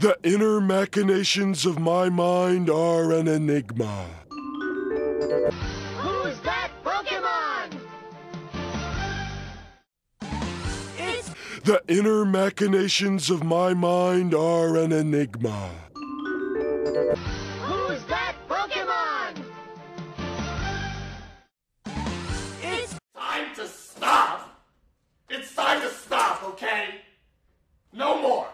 The inner machinations of my mind are an enigma. Who's that Pokemon? It's... The inner machinations of my mind are an enigma. Who's that Pokemon? It's time to stop! It's time to stop, okay? No more!